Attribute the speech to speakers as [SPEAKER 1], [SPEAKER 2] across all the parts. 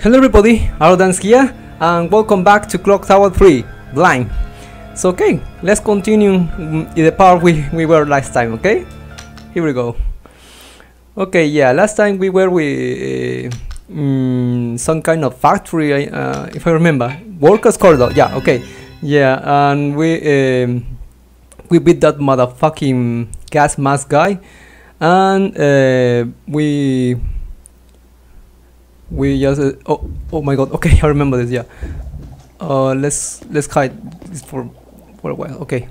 [SPEAKER 1] Hello everybody, Arrowdance here, and welcome back to Clock Tower 3, Blind. So okay, let's continue mm, the part we, we were last time, okay? Here we go. Okay, yeah, last time we were with uh, mm, some kind of factory, uh, if I remember. Workers corridor, yeah, okay. Yeah, and we um, we beat that motherfucking gas mask guy, and uh, we we just uh, oh oh my god okay I remember this yeah. Uh let's let's hide this for for a while okay.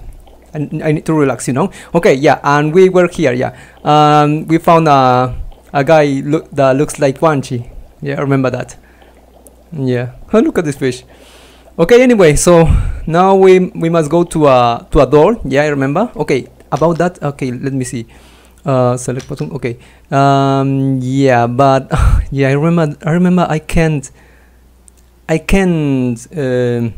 [SPEAKER 1] I, I need to relax you know? Okay yeah and we were here yeah. Um we found a a guy look that looks like Quan Chi. Yeah I remember that. Yeah oh, look at this fish. Okay anyway so now we we must go to a to a door. Yeah I remember. Okay about that okay let me see uh, select button. Okay. Um, yeah but yeah I remember I remember I can't I can't uh,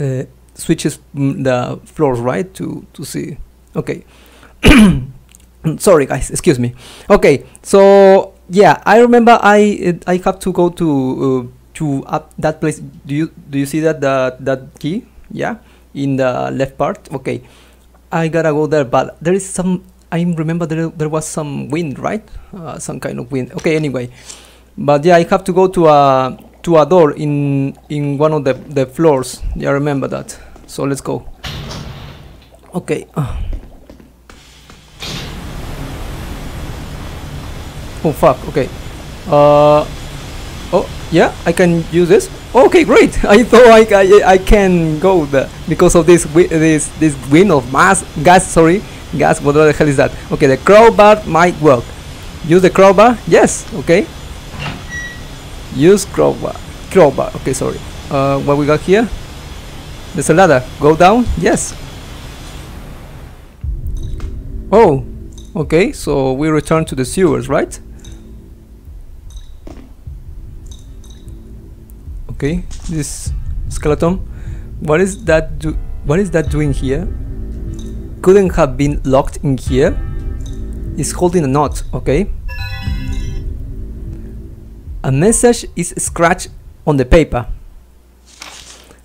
[SPEAKER 1] uh, switches the floors right to to see. Okay. Sorry guys. Excuse me. Okay. So yeah I remember I I have to go to uh, to up that place. Do you do you see that that that key? Yeah. In the left part? Okay. I gotta go there but there is some I remember there, there was some wind, right? Uh, some kind of wind. Okay, anyway, but yeah, I have to go to a to a door in in one of the the floors. Yeah, I remember that. So let's go. Okay. Oh fuck. Okay. Uh. Oh yeah, I can use this. Okay, great. I thought I I, I can go there because of this this this wind of mass gas. Sorry gas what the hell is that okay the crowbar might work. Use the crowbar? Yes okay use crowbar. Crowbar okay sorry. Uh, what we got here? There's a ladder go down? Yes. Oh okay so we return to the sewers right? Okay this skeleton. What is that do what is that doing here couldn't have been locked in here is holding a knot, okay? A message is scratched on the paper.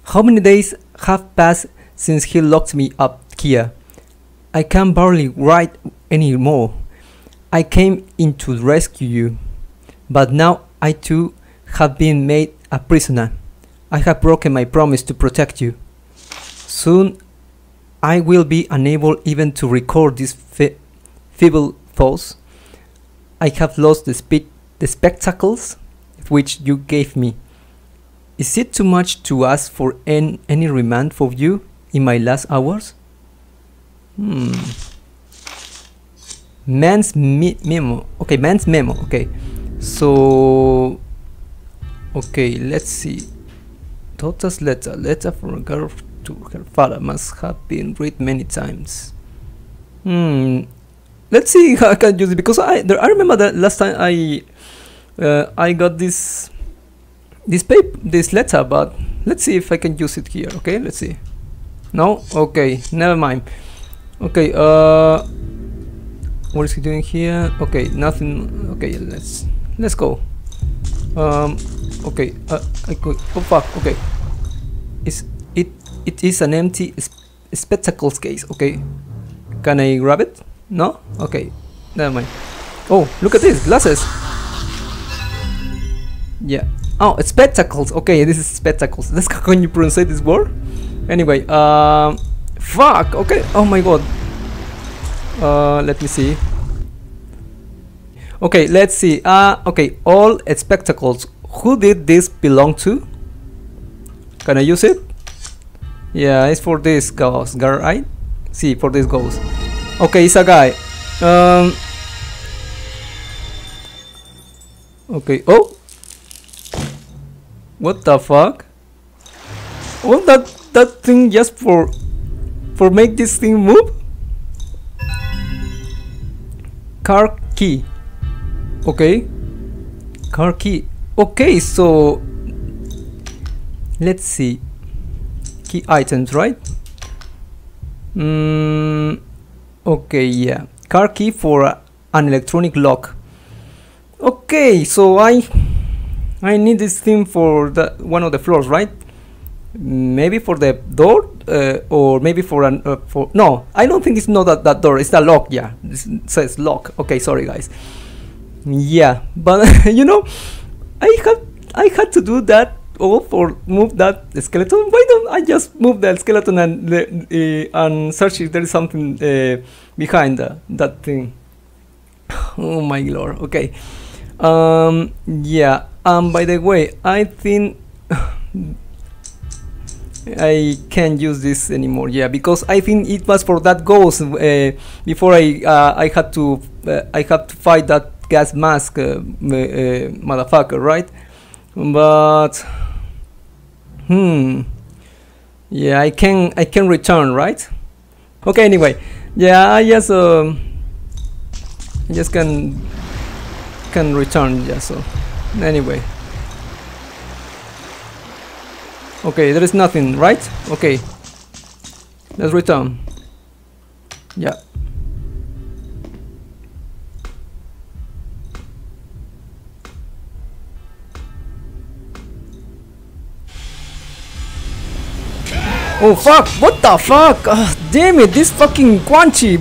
[SPEAKER 1] How many days have passed since he locked me up here? I can barely write anymore. I came in to rescue you, but now I too have been made a prisoner. I have broken my promise to protect you. Soon I will be unable even to record these feeble thoughts. I have lost the, spe the spectacles which you gave me. Is it too much to ask for an any remand for you in my last hours? Hmm. Man's me memo. Okay, man's memo. Okay. So. Okay, let's see. Daughter's letter. Letter from a girl to her father must have been read many times. Hmm. Let's see how I can use it because I there, I remember that last time I uh, I got this this paper this letter, but let's see if I can use it here. Okay, let's see. No, okay, never mind. Okay, uh, what is he doing here? Okay, nothing. Okay, let's let's go. Um, okay, uh, I could. Oh fuck. Okay, is it is an empty spectacles case. Okay. Can I grab it? No? Okay. Never mind. Oh, look at this. Glasses. Yeah. Oh, spectacles. Okay, this is spectacles. That's how can you pronounce this word? Anyway, um, fuck. Okay. Oh my god. Uh, let me see. Okay, let's see. Uh, okay, all spectacles. Who did this belong to? Can I use it? Yeah, it's for this ghost, girl, right? See, for this ghost. Okay, it's a guy. Um. Okay. Oh. What the fuck? What that that thing just for for make this thing move? Car key. Okay. Car key. Okay, so let's see key items, right? Mm, okay, yeah. Car key for uh, an electronic lock. Okay, so I I need this thing for the one of the floors, right? Maybe for the door, uh, or maybe for an uh, for no. I don't think it's not that that door. It's the lock. Yeah, this says lock. Okay, sorry guys. Yeah, but you know, I had I had to do that for move that skeleton. Why don't I just move the skeleton and uh, and search if there is something uh, behind the, that thing? Oh my lord. Okay. Um. Yeah. Um. By the way, I think. I can't use this anymore. Yeah, because I think it was for that ghost. Uh, before I uh, I had to uh, I had to fight that gas mask motherfucker, right? But hmm, yeah, I can I can return, right? Okay, anyway, yeah, I just um, I just can can return. Yeah, so anyway. Okay, there is nothing, right? Okay. Let's return. Yeah. Oh fuck! What the fuck? Uh, damn it! This fucking Quan Chi!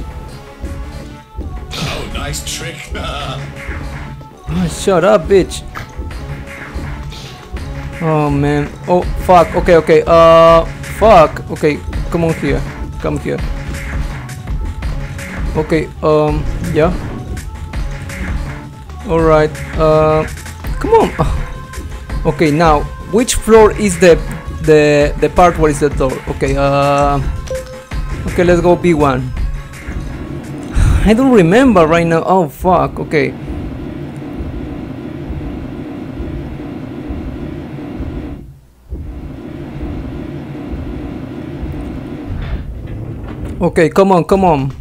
[SPEAKER 2] Oh, nice trick.
[SPEAKER 1] oh, shut up, bitch! Oh man. Oh fuck. Okay, okay. Uh fuck. Okay, come on here. Come here. Okay, um yeah. Alright. Uh come on. Okay, now which floor is the the the part where is the door? Okay, uh Okay, let's go B1. I don't remember right now. Oh fuck. Okay. Okay, come on, come on.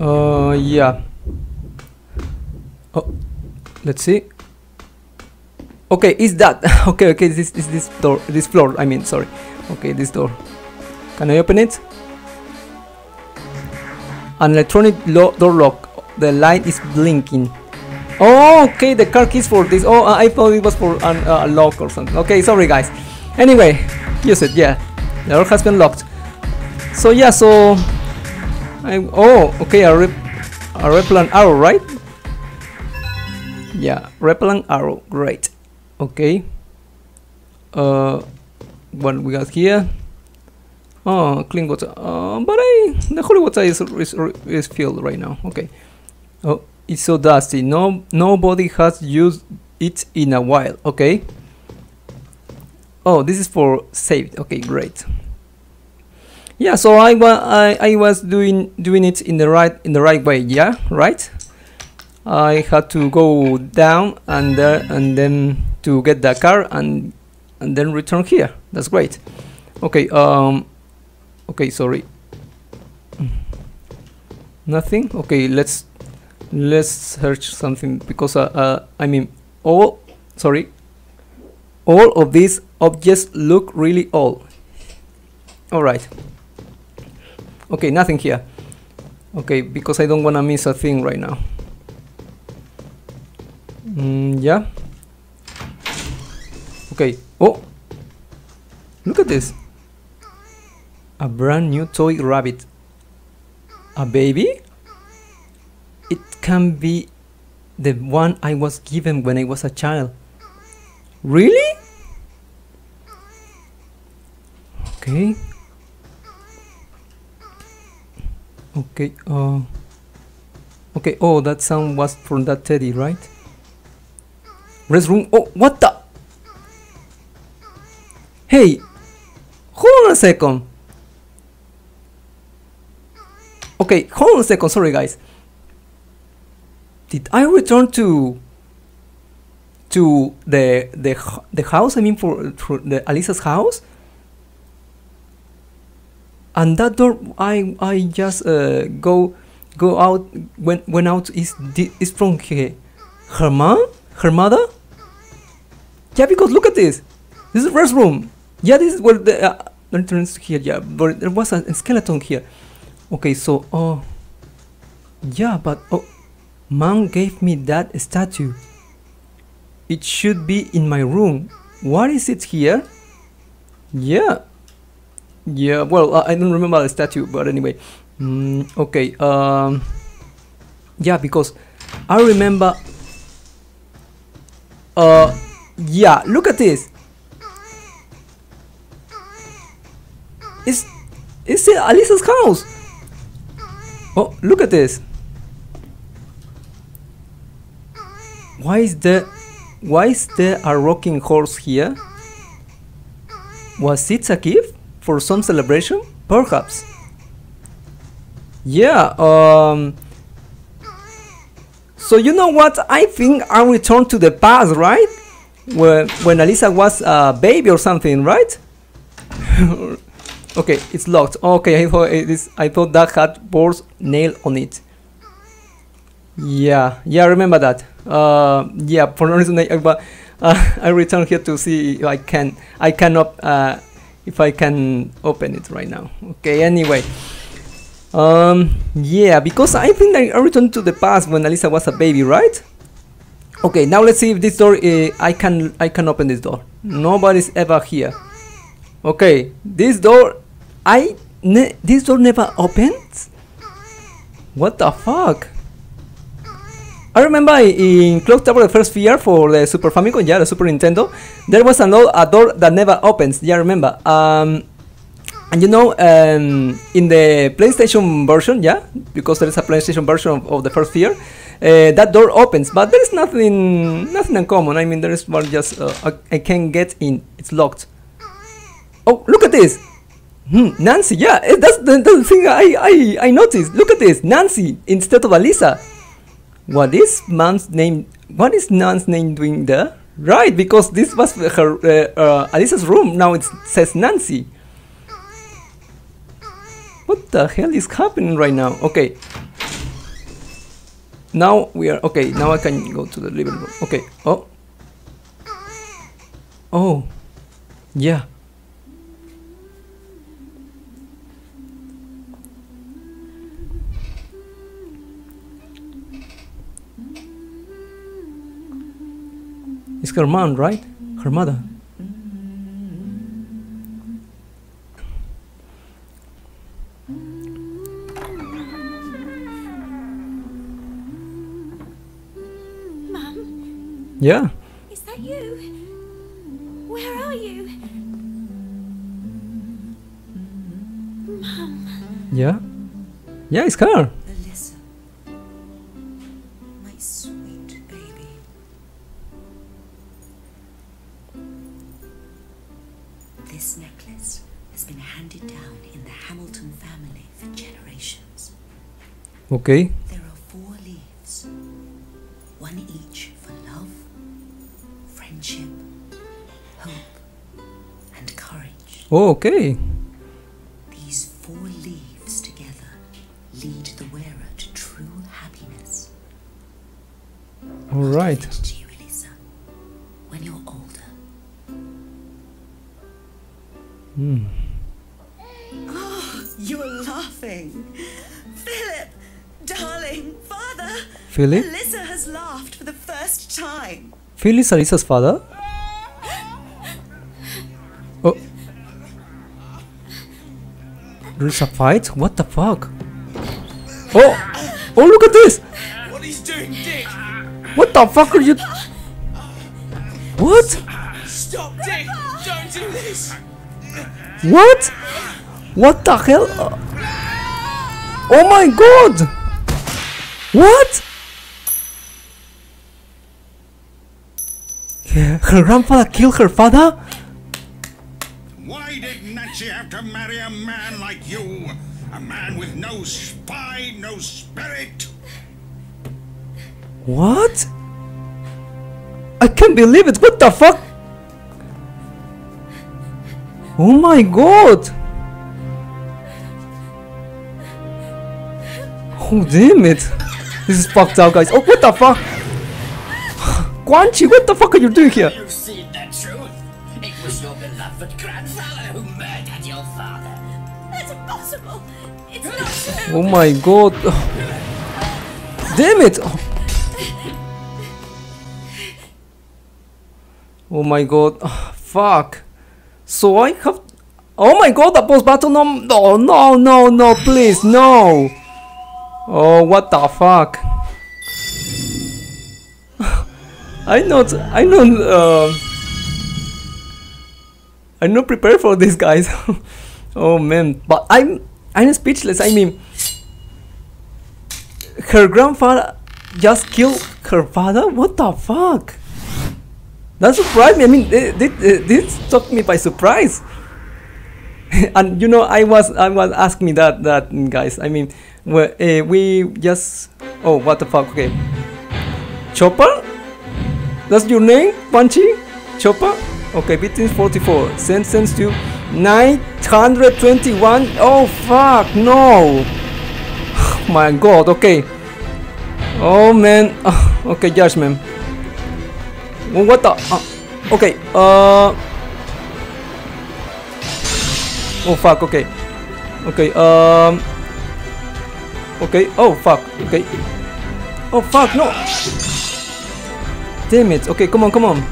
[SPEAKER 1] Uh, yeah. Oh, let's see. Okay, is that okay? Okay, this is this door, this floor. I mean, sorry. Okay, this door. Can I open it? An electronic lo door lock. The light is blinking. Oh, okay, the car keys for this. Oh, I thought it was for uh, a lock or something. Okay, sorry guys. Anyway, use it. Yeah, the door has been locked so yeah so I oh okay a, rep, a repellent arrow right yeah repellent arrow great okay. Uh what we got here? Oh clean water. Uh, but I the holy water is, is, is filled right now. Okay. Oh it's so dusty. No nobody has used it in a while. Okay. Oh this is for saved. Okay great. Yeah so I, wa I, I was doing doing it in the right in the right way. Yeah right? I had to go down and and then to get the car and and then return here. That's great. Okay um okay sorry. Nothing? Okay let's let's search something because uh, uh, I mean all sorry. All of these objects look really old. All right. Okay nothing here. Okay because I don't wanna miss a thing right now. Mm, yeah okay. Oh. Look at this. A brand new toy rabbit. A baby? It can be the one I was given when I was a child. Really? Okay. Okay, uh, okay, oh, that sound was from that teddy, right? Restroom, oh, what the? Hey, hold on a second. Okay, hold on a second, sorry guys. Did I return to to the the the house? I mean, for, for the Alyssa's house? and that door I I just uh, go go out when went out is is from her, her mom her mother yeah because look at this this is the first room yeah this is where the uh, entrance here yeah but there was a, skeleton here okay so oh yeah but oh mom gave me that statue it should be in my room. What is it here? Yeah. Yeah, well, I I don't remember the statue, but anyway. Mm, okay, um... Yeah, because I remember... Uh, yeah, look at this! It's... It's Alyssa's house! Oh, look at this! Why is there... Why is there a rocking horse here? Was it a gift for some celebration? Perhaps. Yeah, um... So you know what? I think I returned to the past, right? When, when Alisa was a baby or something, right? okay, it's locked. Okay, I thought it is, I thought that had Boar's nail on it. Yeah, yeah, I remember that. Uh, yeah, for no reason, I, uh, I returned here to see if I can, I cannot, uh, if I can open it right now. Okay, anyway. Um, yeah, because I think I returned to the past when Alyssa was a baby, right? Okay, now let's see if this door, uh, I can, I can open this door. Nobody's ever here. Okay, this door, I, this door never opens? What the fuck? I remember in Clock Tower the first year for the Super Famicom, yeah, the Super Nintendo, there was a, a door that never opens, yeah, remember. Um, and you know, um, in the PlayStation version, yeah, because there is a PlayStation version of, of the first year, uh, that door opens, but there is nothing, nothing uncommon. I mean, there is one just uh, I, I can't get in. It's locked. Oh, look at this. Hmm, Nancy, yeah, eh, that's the, the thing I, I I noticed. Look at this, Nancy instead of Alyssa. What is man's name? What is Nan's name doing there? Right, because this was her uh, uh, Alyssa's room. Now it says Nancy. What the hell is happening right now? Okay. Now we are okay. Now I can go to the living room. Okay. Oh. Oh. Yeah. It's her mom, right? Her mother.
[SPEAKER 2] Mum,
[SPEAKER 1] Yeah.
[SPEAKER 2] is that you? Where are you? Mum,
[SPEAKER 1] Yeah. Yeah, it's her. Okay.
[SPEAKER 3] There are four leaves, one each for love, friendship, hope, and courage.
[SPEAKER 1] Oh, okay.
[SPEAKER 3] These four leaves together lead the wearer to true happiness.
[SPEAKER 1] All right.
[SPEAKER 3] Give it to you, Alyssa, when you're older.
[SPEAKER 1] Hmm.
[SPEAKER 3] You are laughing. Philip, darling, father.
[SPEAKER 1] Philip?
[SPEAKER 3] Alyssa has laughed for the first time.
[SPEAKER 1] Phil is Alyssa's father. Oh. There's a fight? What the fuck? Oh! Oh, look at this!
[SPEAKER 4] What he's doing, Dick!
[SPEAKER 1] What the fuck are you... What?
[SPEAKER 4] Stop, Dick! Don't do this!
[SPEAKER 1] What? What the hell? Oh my god! What? Yeah, her grandfather killed her father?
[SPEAKER 5] Why did Nancy have to marry a man like you? A man with no spine, no spirit?
[SPEAKER 1] What? I can't believe it. What the fuck? Oh my god. Oh damn it. This is fucked up guys. Oh what the fuck? Quan Chi, what the fuck are you doing here?
[SPEAKER 6] You've seen the truth. It was your beloved grandfather who murdered your father.
[SPEAKER 2] that's impossible. It's not true.
[SPEAKER 1] Oh my god. Damn it. Oh my god. fuck. So I have. Oh my god, the boss battle. No, no, no, no, no, please, no. Oh, what the fuck. I not. I not. Uh, I'm not prepared for this, guys. oh man, but I'm. I'm speechless. I mean, her grandfather just killed her father. What the fuck? That surprised me. I mean, th- th- th- this took me by surprise. and you know, I was I was asking me that that guys. I mean, we, uh, we just oh what the fuck? Okay, Chopper. That's your name, Punchy? Chopper? Okay, between 44. Sentence to 921. Oh fuck, no. My god, okay. Oh man. okay, judgment. What the? Uh, okay, uh. Oh fuck, okay. Okay, um. Okay, oh fuck, okay. Oh fuck, no! Damn it, okay, come on, come on.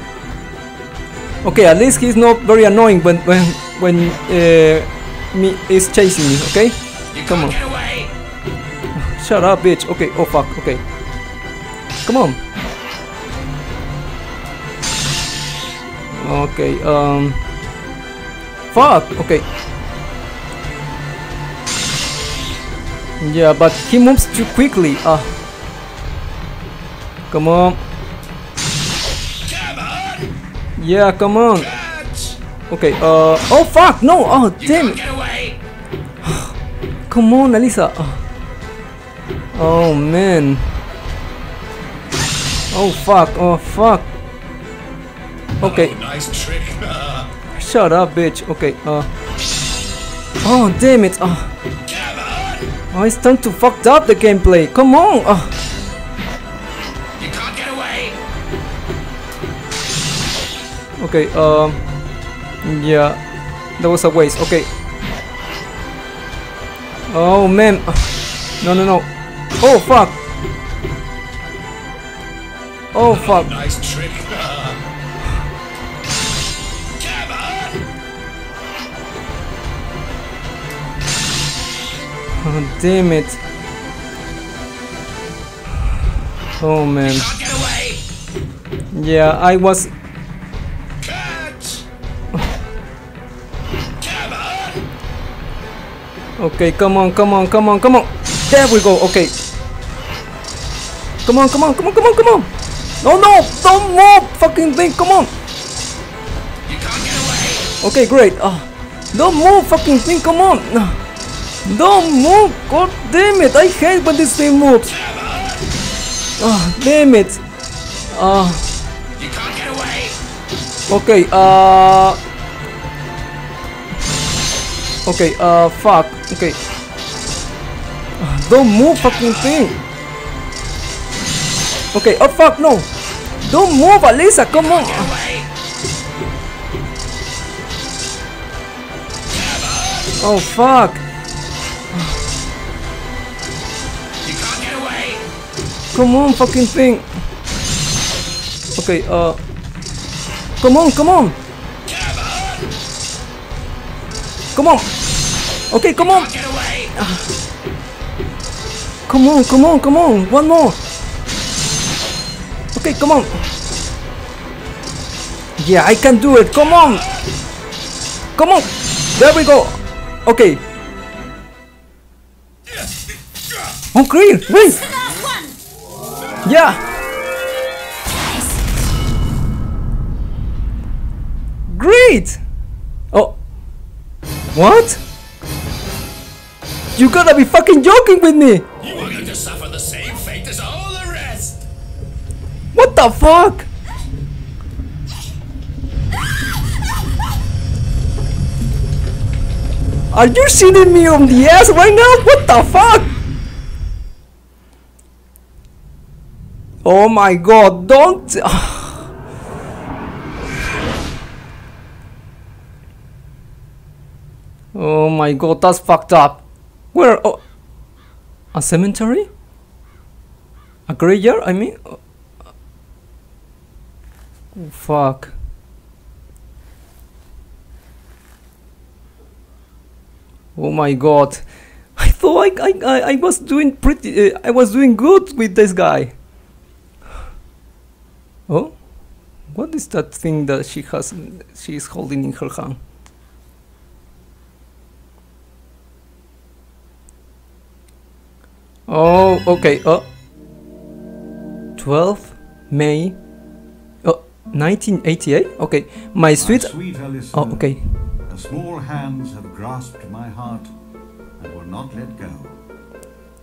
[SPEAKER 1] Okay, at least he's not very annoying when when when uh, me is chasing me, okay? Come on. Shut up, bitch. Okay, oh fuck, okay. Come on. Okay, um. Fuck, okay. Yeah, but he moves too quickly. Ah. Come on. Yeah, come on. Okay, uh. Oh fuck, no! Oh, damn it. Come on, Alyssa. Oh. oh man. Oh fuck. Oh fuck. Okay,
[SPEAKER 6] Oh, nice trick.
[SPEAKER 1] shut up, bitch. Okay. Uh. Oh damn it. Oh. Oh, it's time to fucked up the gameplay. Come on. Oh.
[SPEAKER 6] You can't get away!
[SPEAKER 1] Okay. Um. Yeah. That was a waste. Okay. Oh man. No no no. Oh fuck. Oh fuck.
[SPEAKER 6] Nice trick.
[SPEAKER 1] Oh, damn it. Oh man.
[SPEAKER 6] Can't get away!
[SPEAKER 1] Yeah, I was.
[SPEAKER 6] Catch! Come on!
[SPEAKER 1] Okay, come on, come on, come on, come on. There we go. Okay. Come on, come on, come on, come on, come on. No, no, don't move, fucking thing. Come on.
[SPEAKER 6] You can't get away!
[SPEAKER 1] Okay, great. Ah, don't move, fucking thing. Come on. Don't move. God damn it. I hate when this thing moves. Ah, damn it. Ah.
[SPEAKER 6] You can't get away!
[SPEAKER 1] Okay, uh... Okay, uh, fuck. Okay. Don't move, fucking thing. Okay, oh fuck, no. Don't move, Alyssa, come on. Oh fuck. Come on, fucking thing. Okay, uh... Come on, come on.
[SPEAKER 6] Come on!
[SPEAKER 1] Okay, come on. Come on, come on, come on. One more. Okay, come on. Yeah, I can do it. Come on. Come on. There we go. Okay. Oh, great. Wait. Yeah. Great. Oh. What? You gotta be fucking joking with me.
[SPEAKER 6] You are going to suffer the same fate as all the rest!
[SPEAKER 1] What the fuck? Are you shitting me on the ass right now? What the fuck? Oh my god, don't... oh my god, that's fucked up. Where? Oh, a cemetery? A graveyard, I mean? Oh, oh fuck. Oh my god. I thought I, I, I was doing pretty, uh, I was doing good with this guy. Oh? What is that thing that she has, she is holding in her hand? Oh, okay. Oh. 12 May. Oh, 1988? Okay. My sweet.
[SPEAKER 7] My sweet Alyssa,
[SPEAKER 1] Oh, okay.
[SPEAKER 7] the small hands have grasped my heart and will not let go.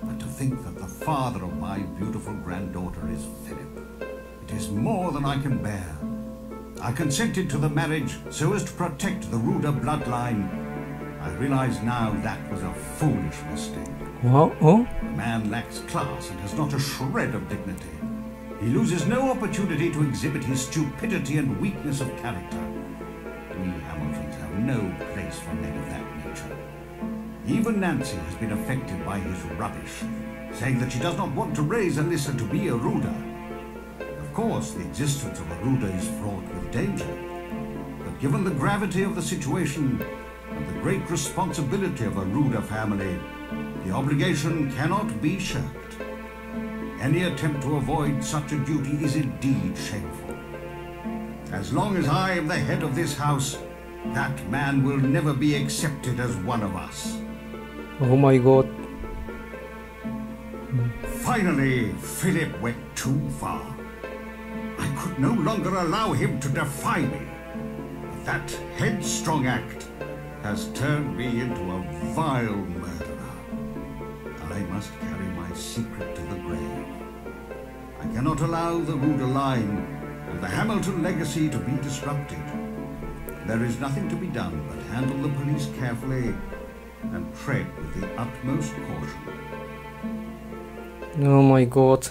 [SPEAKER 7] But to think that the father of my beautiful granddaughter is Philip, is more than I can bear. I consented to the marriage so as to protect the Rooder bloodline. I realize now that was a foolish mistake.
[SPEAKER 1] Wow. Oh.
[SPEAKER 7] The man lacks class and has not a shred of dignity. He loses no opportunity to exhibit his stupidity and weakness of character. We Hamiltons have no place for men of that nature. Even Nancy has been affected by his rubbish, saying that she does not want to raise Alyssa to be a Rooder. Of course, the existence of a Rooder is fraught with danger. But given the gravity of the situation and the great responsibility of a Rooder family, the obligation cannot be shirked. Any attempt to avoid such a duty is indeed shameful. As long as I am the head of this house, that man will never be accepted as one of us.
[SPEAKER 1] Oh my god.
[SPEAKER 7] Finally, Philip went too far. No longer allow him to defy me. That headstrong act has turned me into a vile murderer. I must carry my secret to the grave. I cannot allow the Rooder line and the Hamilton legacy to be disrupted. There is nothing to be done but handle the police carefully and tread with the utmost caution.
[SPEAKER 1] Oh my god.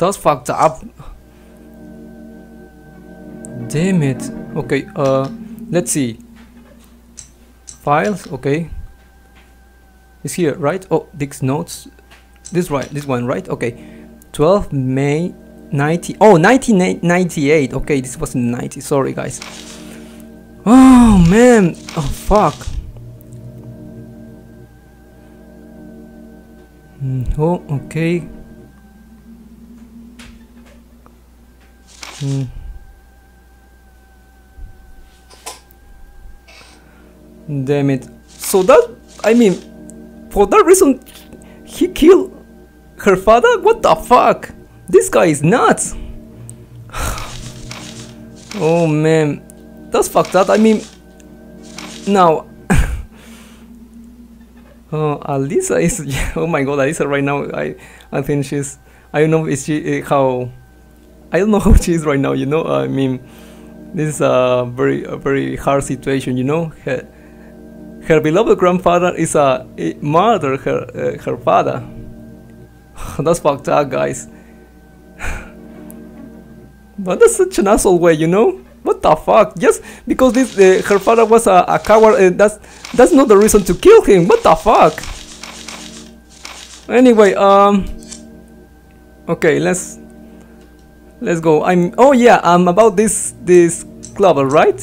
[SPEAKER 1] That's fucked up. Damn it. Okay, uh, let's see. Files, okay. It's here, right? Oh, Dick's notes. This right, this one, right? Okay. 12 May 90. Oh, 1998. Okay, this was 90. Sorry, guys. Oh, man. Oh, fuck. Mm, oh, okay. Mm. Damn it. So that, I mean, for that reason, he killed her father? What the fuck? This guy is nuts. oh man, that's fucked up. I mean, now. oh, Alyssa is. Oh my god, Alyssa right now. I, I think she's. I don't know if she uh, how. I don't know how she is right now. You know, I mean, this is a very a very hard situation. You know, her, her beloved grandfather is a, murdered her uh, her father. that's fucked up, guys. but that's such an asshole way, you know. What the fuck? Just because this uh, her father was a, a coward, uh, that's that's not the reason to kill him. What the fuck? Anyway, um, okay, let's let's go. I'm oh yeah, i'm about this this clover, right?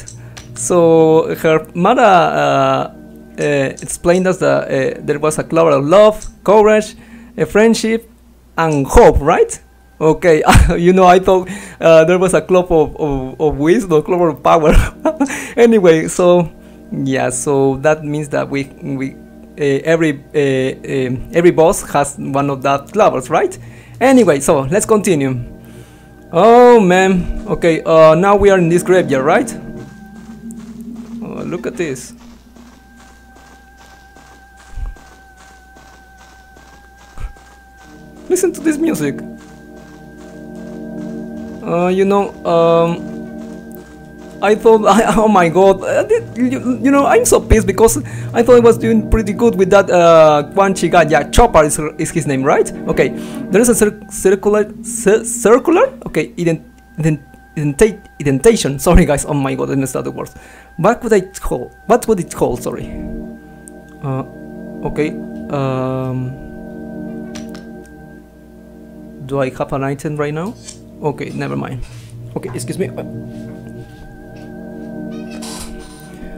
[SPEAKER 1] So her mother uh, uh, explained us that uh, there was a clover of love, courage, a friendship, and hope, right? Okay, you know, I thought uh, there was a club of, of, of wisdom, club of power. anyway, so yeah, so that means that we we uh, every uh, every boss has one of that clovers, right? Anyway, so let's continue. Oh man, okay, uh, now we are in this graveyard, right? Oh, look at this. Listen to this music. Uh, you know, um, I thought, oh my god, uh, you, you, know, I'm so pissed because I thought I was doing pretty good with that uh, Quan Chi guy. Yeah, Chopper is, is his name, right? Okay, there is a cir circular, circular, okay, ident ident indentation. Sorry, guys. Oh my god, I messed up the words. What would I call? What would it call? Sorry. Uh, okay. Um, do I have an item right now? Okay, never mind. Okay, excuse me.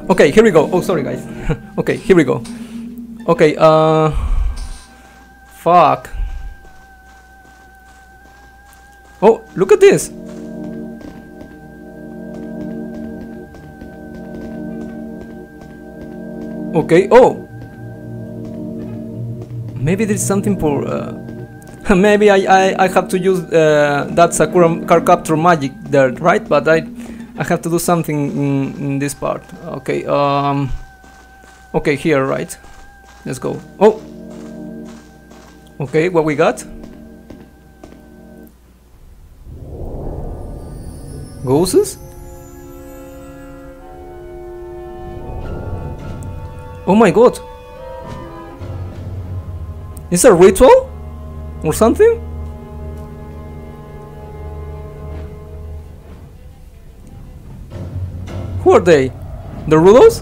[SPEAKER 1] Okay, here we go. Oh, sorry, guys. okay, here we go. Okay, uh. Fuck. Oh, look at this. Okay, oh. Maybe there's something for. Uh, maybe I, I, I have to use uh, that Sakura car capture magic there, right? But I I have to do something in, in this part. Okay, um. Okay, here, right? Let's go. Oh! Okay, what we got? Ghosts? Oh my god! Is a ritual? Or something? Who are they? The Rudos?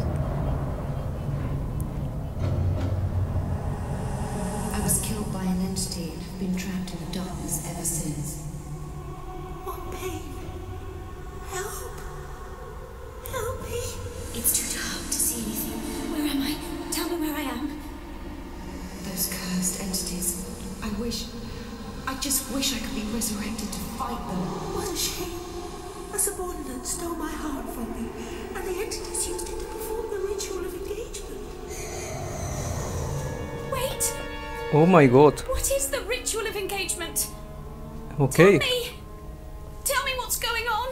[SPEAKER 1] Oh my god.
[SPEAKER 2] What is the ritual of engagement?
[SPEAKER 1] Okay.
[SPEAKER 2] Tell me! Tell me what's going on!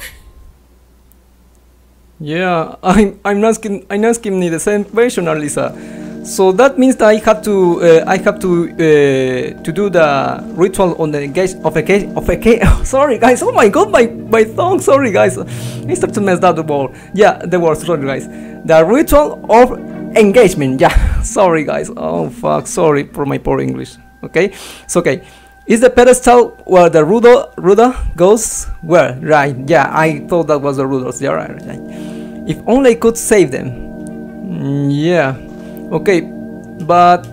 [SPEAKER 1] Yeah, I'm I'm asking I'm asking me the same question, Alyssa. So that means that I have to uh, I have to uh, to do the ritual on the engage of a case of a case. sorry guys. Oh my god, my my tongue. Sorry guys. I start to mess that up the word. Yeah, the word. Sorry guys. The ritual of engagement. Yeah. Sorry guys. Oh fuck. Sorry for my poor English. Okay. So okay. Is the pedestal where the Rudo Rooder goes? Where? Right. Yeah, I thought that was the Rudos. Yeah, right, right. If only I could save them. Mm, yeah. Okay, but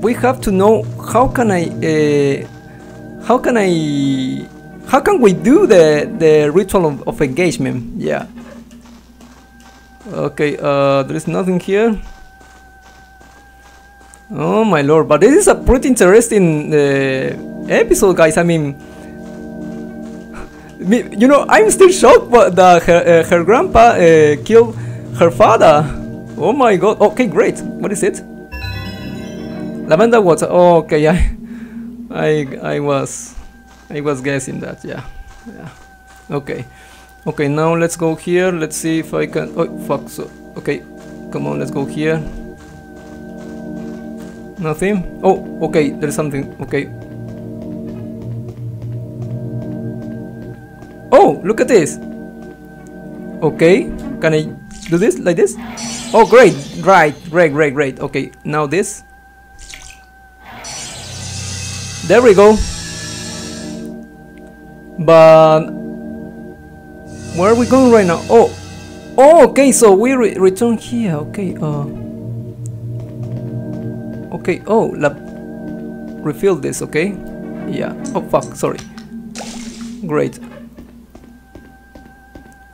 [SPEAKER 1] we have to know how can I uh, how can I how can we do the the ritual of, of engagement? Yeah. Okay. Uh, there is nothing here. Oh my lord! But this is a pretty interesting uh, episode, guys. I mean, you know, I'm still shocked that her, uh, her grandpa uh, killed her father. Oh my god. Okay, great. What is it? Lavender water. Oh, okay, I, I, I was, I was guessing that. Yeah, yeah. Okay, okay. Now let's go here. Let's see if I can. Oh fuck. So okay, come on. Let's go here. Nothing. Oh, okay. There's something. Okay. Oh, look at this. Okay. Can I do this like this? Oh, great. Right. Great, great, great. Okay. Now this. There we go. But where are we going right now? Oh, oh, okay. So we re return here. Okay. Uh. Okay. Oh, la refill this. Okay. Yeah. Oh fuck. Sorry. Great.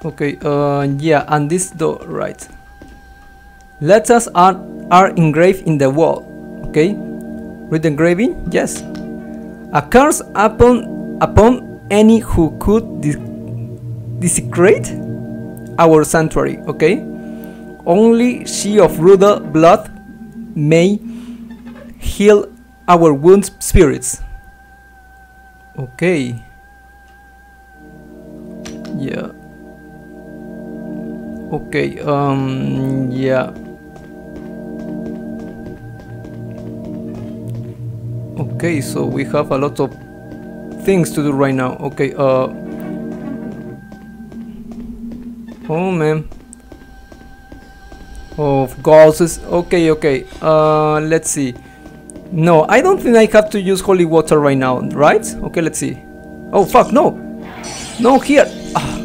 [SPEAKER 1] Okay. Uh. Yeah. And this door. Right. Letters are are engraved in the wall. Okay. Read the engraving. Yes. A curse upon upon any who could desecrate our sanctuary. Okay. Only she of Rooder blood may heal our wound spirits. Okay. Yeah. Okay. Um. Yeah. Okay, so we have a lot of things to do right now. Okay, uh... Oh, man. Of gauses. Okay, okay. Uh, let's see. No, I don't think I have to use holy water right now, right? Okay, let's see. Oh, fuck, no! No, here! Ah.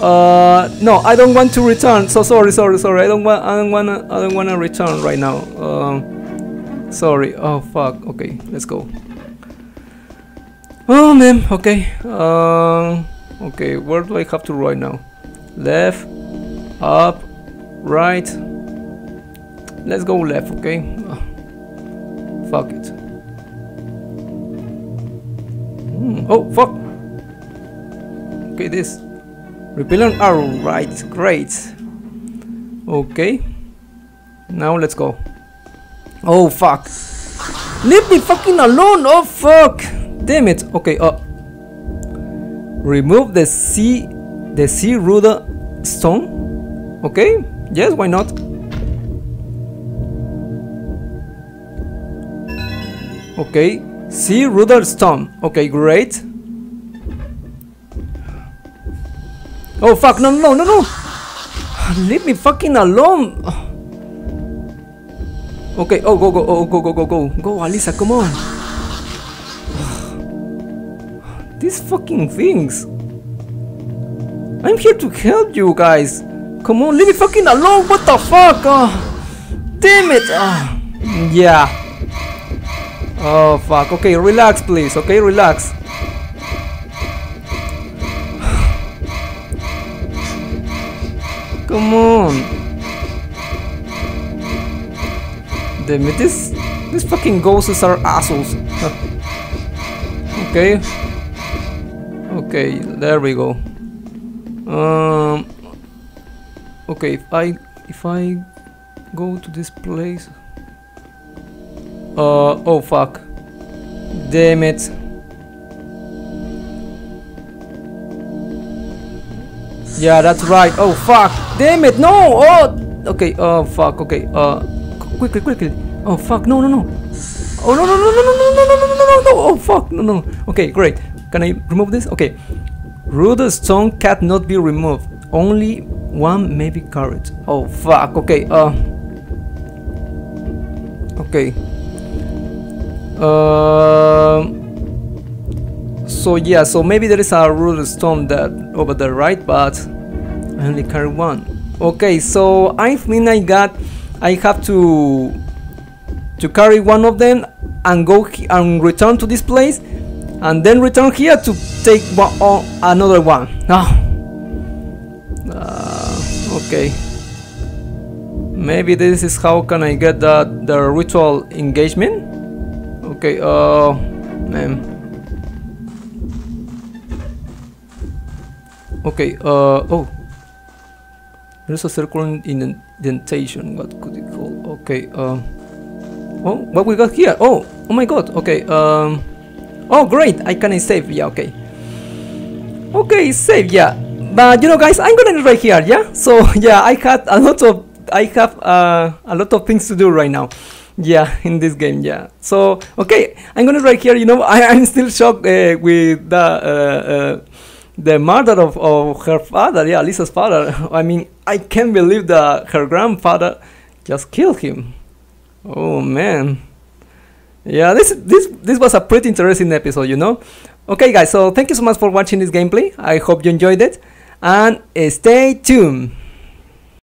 [SPEAKER 1] Uh, no, I don't want to return. So sorry, sorry, sorry. I don't want. I don't wanna. I don't wanna return right now. Um, sorry. Oh fuck. Okay, let's go. Oh man. Okay. Um. Okay. Where do I have to right now? Left. up right. Let's go left okay? Ah, fuck it. Hmm, oh fuck. Okay this. Repellent arrow right great. Okay. Now let's go. Oh fuck. Leave me fucking alone oh fuck. Damn it. Okay uh remove the sea the sea ruler stone. Okay yes why not? Okay sea ruler stone. Okay great. Oh fuck no no no no. Leave me fucking alone. Okay oh go go oh go go go go. Go Alyssa come on these fucking things I'm here to help you guys. Come on, leave me fucking alone. What the fuck? Oh, damn it. Oh, yeah. Oh fuck. Okay, relax, please. Okay, relax. Come on. Damn it. This these fucking ghosts are assholes. okay. Okay, there we go. Um. Okay, if I if I go to this place. Uh oh fuck. Damn it. Yeah, that's right. Oh fuck. Damn it. No. Oh. Okay. Oh fuck. Okay. Uh. Quickly, quickly. Oh fuck. No, no, no. Oh no, no, no, no, no, no, no, no, no, no, no. Oh fuck. No, no. Okay, great. Can I remove this? Okay. Ruder stone cannot be removed. Only one may be carried. Oh fuck. Okay. Uh. Okay. Um. so yeah. So maybe there is a ruler stone that over there, right? But I only carry one. Okay. So I think I got. I have to to carry one of them and go and return to this place and then return here to take one, oh, another one. Ah. Uh, okay. Maybe this is how can I get the the ritual engagement? Okay. Uh, man. Okay. Uh oh. There's a circle indentation. What could it call? Okay. Um. oh, what we got here? Oh, oh my God. Okay. Um. Oh, great! I can save. Yeah. Okay. Okay, save. Yeah. But you know, guys, I'm gonna end right here. Yeah. So yeah, I had a lot of I have uh, a lot of things to do right now. Yeah, in this game. Yeah. So okay, I'm gonna right here. You know, I, I'm still shocked uh, with the. Uh, uh, the murder of, of her father, yeah, Lisa's father. I mean, I can't believe that her grandfather just killed him. Oh man. Yeah, this this this was a pretty interesting episode, you know. Okay, guys, so thank you so much for watching this gameplay. I hope you enjoyed it, and uh, stay tuned.